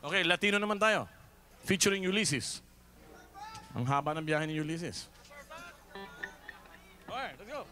Okay, Latino naman tayo. Featuring Ulysses. Ang haba ng biyahe ni Ulysses. Alright, let's go.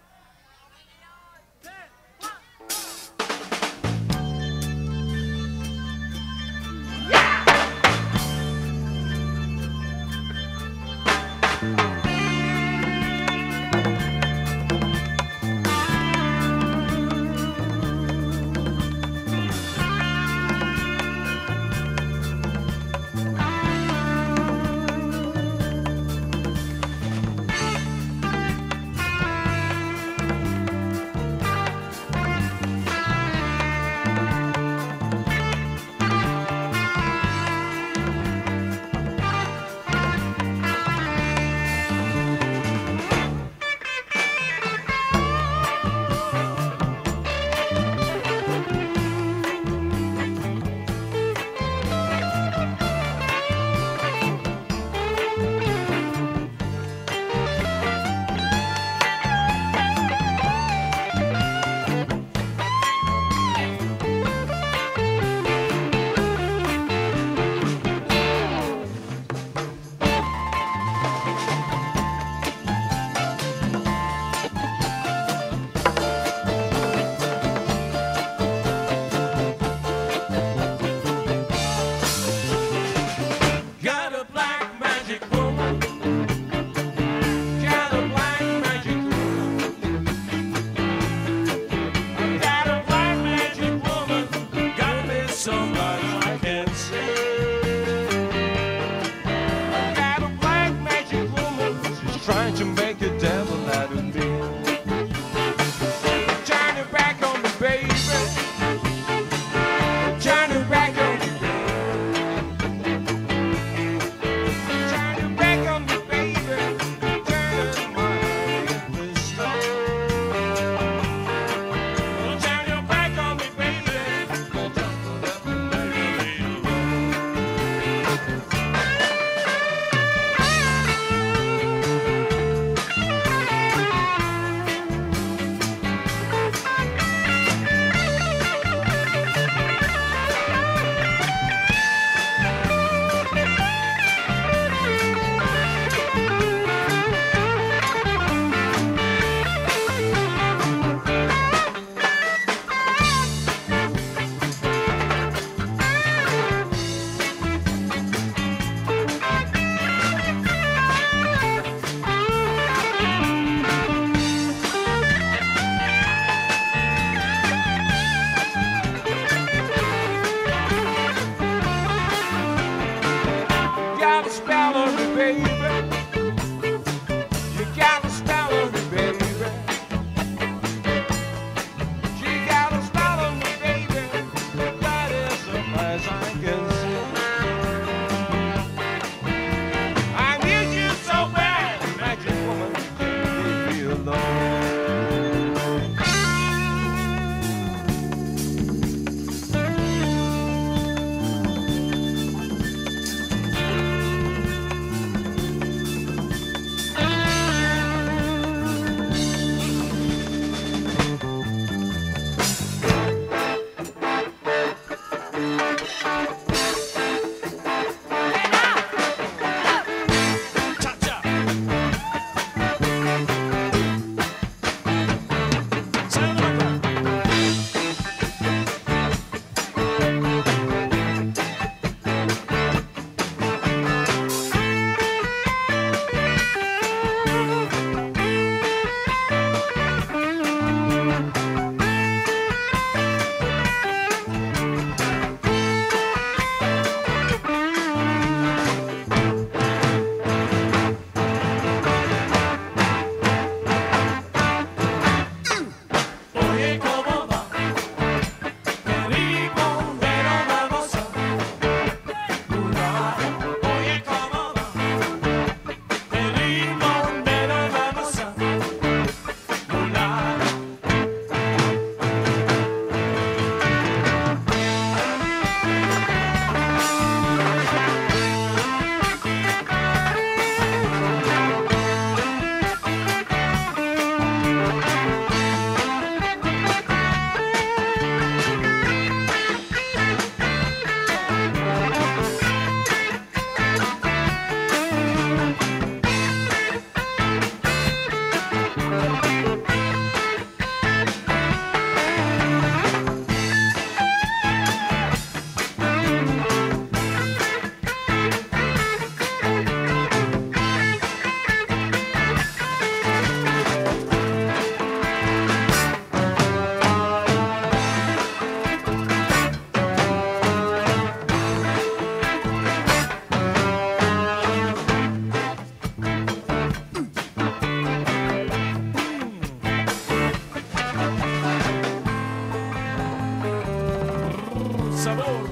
sabor.